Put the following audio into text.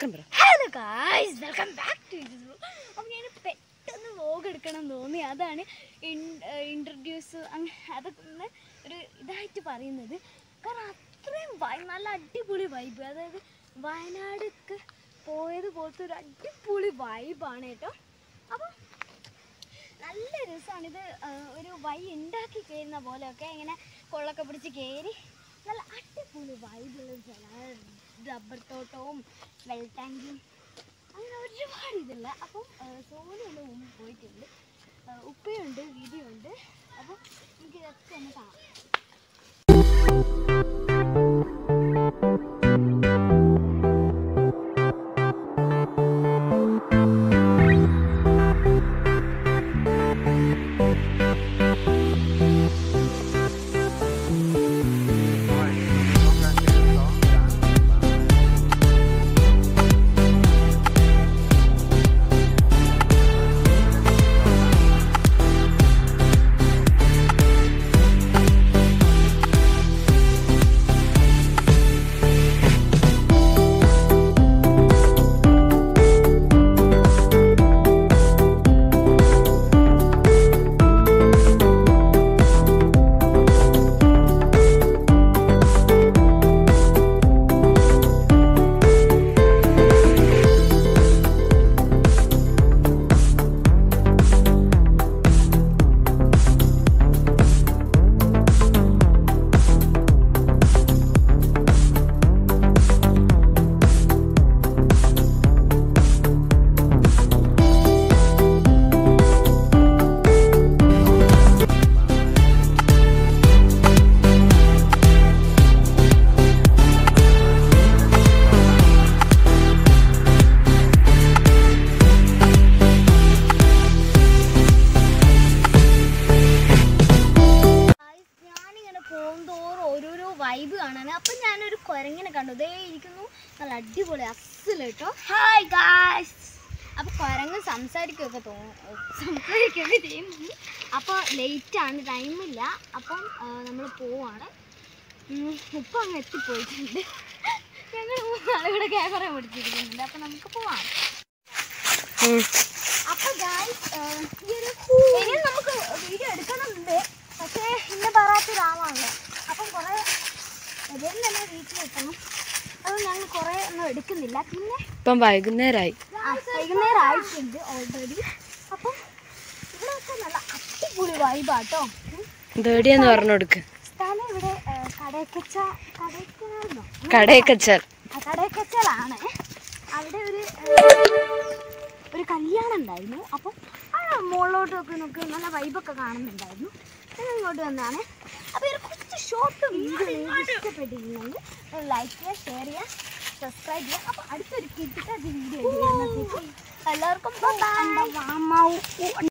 Hello guys welcome back to അപ്പോൾ ഞാൻ പെട്ടെന്ന് വ്ലോഗ് എടുക്കണം തോന്നി. അതാണ് ഇൻട്രൊഡ്യൂസ് അതൊക്കെ ഒന്ന് ഒരു ഇതായിട്ട് പറയുന്നത്. കാരണം അത്രയും നല്ല അടിപൊളി വൈബ് അതായത് വയനാടൊക്കെ പോയത് പോലത്തെ ഒരു അടിപൊളി വൈബാണ് കേട്ടോ. അപ്പം നല്ല രസമാണ് ഇത് ഒരു വൈ ഉണ്ടാക്കി കയറുന്ന പോലെയൊക്കെ ഇങ്ങനെ കൊള്ളൊക്കെ പിടിച്ച് കയറി നല്ല അടിപൊളി വൈബുള്ള സ്ഥലമാണ് റബ്ബർ തോട്ടവും വെൽ ടാങ്കും അങ്ങനെ ഒരുപാട് ഇതുള്ള അപ്പം സോനിയുള്ള മുമ്പ് പോയിട്ടുണ്ട്. ഉപ്പയുണ്ട് വീഡിയോയുണ്ട് അപ്പം എനിക്ക് ഇതൊക്കെ ഒന്ന് കാണാം. കാണാൻ അപ്പം ഞാനൊരു കുരങ്ങിനെ കണ്ടു. ദേ ഇരിക്കുന്നു. നല്ല അടിപൊളി കേട്ടോ. ഹായ് ഗായ്സ് അപ്പോൾ കുരങ്ങ് സംസാരിക്കുകയൊക്കെ തോന്നും സംസാരിക്കുകയൊക്കെ ചെയ്യുന്നു. അപ്പോൾ ലേറ്റാണ് ടൈമില്ല അപ്പം നമ്മൾ പോവാണ്. ഇപ്പം അങ്ങ് എത്തിപ്പോയിട്ടുണ്ട്. ഞങ്ങൾ മൂന്നാളുകൂടെ ക്യാമറ പിടിച്ചിരിക്കുന്നുണ്ട്. അപ്പം നമുക്ക് പോവാം. അപ്പൊ ഗായ്സ് നമുക്ക് വെക്കണം. അത് ഞങ്ങൾ കുറേ ഒന്നും എടുക്കുന്നില്ല. പിന്നെ ഇപ്പം വൈകുന്നേരമായി വൈകുന്നേരം ആയിട്ടുണ്ട് ഓൾറെഡി അപ്പം നല്ല അടിപൊളി വൈബാട്ടോ ഇതെവിടെയാന്ന് പറഞ്ഞു കൊടുക്ക്. സ്ഥലം ഇവിടെ കടയക്കച്ച കടയക്കച്ചാൽ കടയക്കച്ചലാണ്? അവിടെ ഒരു ഒരു കല്യാണം ഉണ്ടായിരുന്നു. അപ്പം ആ മുകളിലോട്ടൊക്കെ നോക്കി നല്ല വൈബൊക്കെ കാണുന്നുണ്ടായിരുന്നു. ഇങ്ങോട്ട് വന്നാണ് അപ്പോൾ ഷോർട്ട് വീഡിയോ നിങ്ങൾക്ക് ഇഷ്ടപ്പെട്ടിരുന്നെങ്കിൽ ലൈക്ക് ചെയ്യുക ഷെയർ ചെയ്യുക സബ്സ്ക്രൈബ് ചെയ്യുക അപ്പോൾ അടുത്തൊരു കിട്ടിക്കാത്ത വീഡിയോ എല്ലാവർക്കും ബൈ.